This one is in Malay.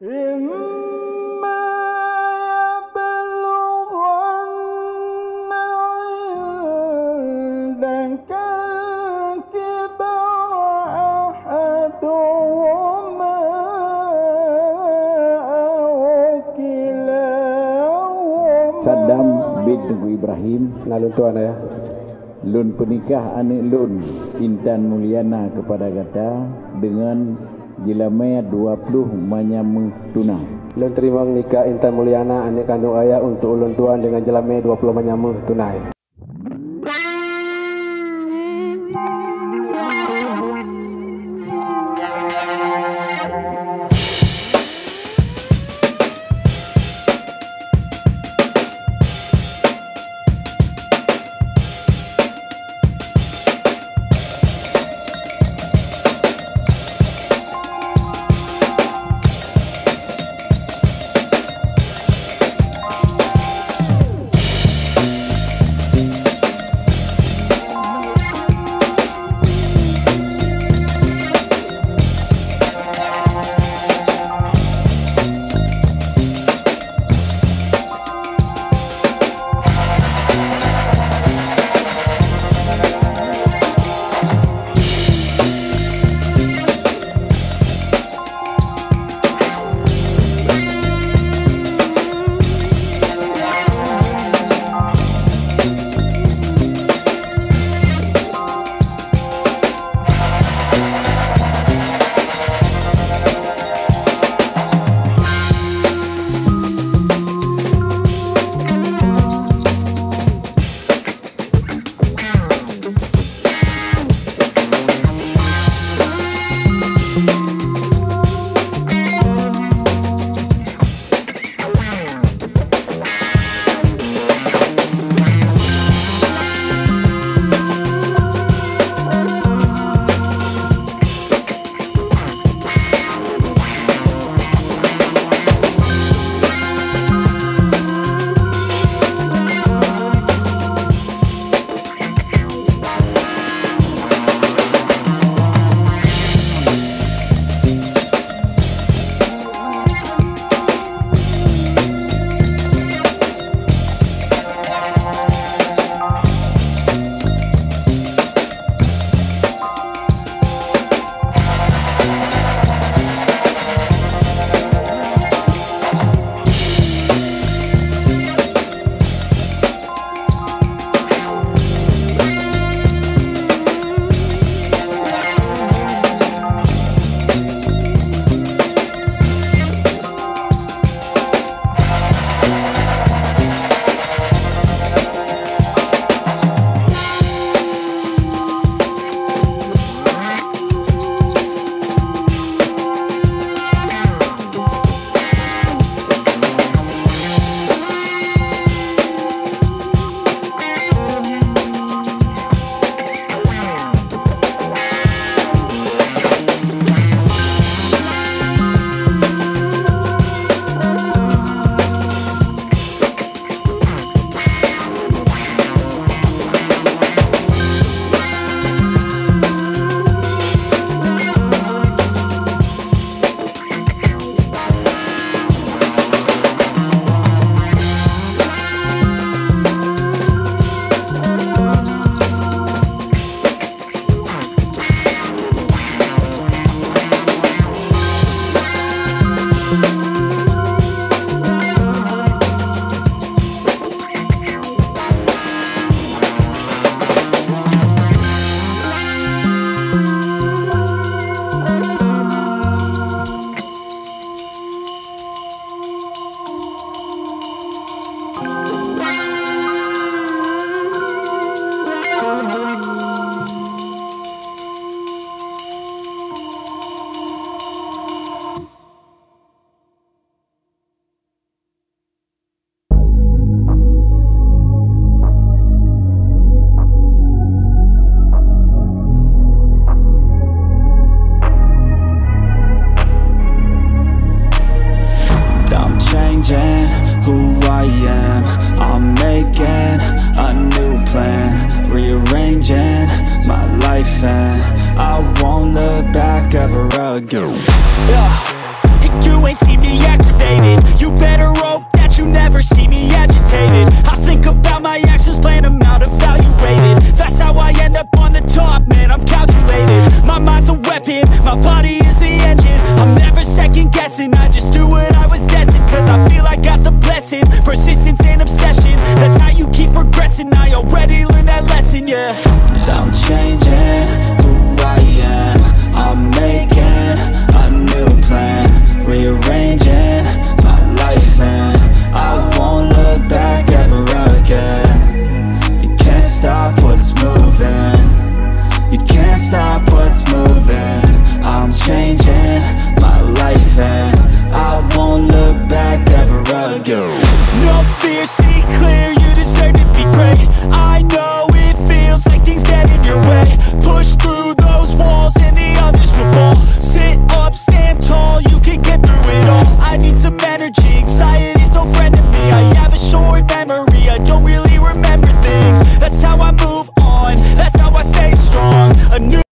Saddam bin Tengku Ibrahim Lalu tuan ya. Lun penikah anak Lun Intan Mulyana kepada kata dengan jelamai 20 menyama tunai. Lun terima nikah Intan Mulyana anak kandung ayah untuk ulun tuan dengan jelamai 20 menyama tunai. I end up on the top, man, I'm calculated. My mind's a weapon, my body No fear, see clear, you deserve to be great. I know it feels like things get in your way. Push through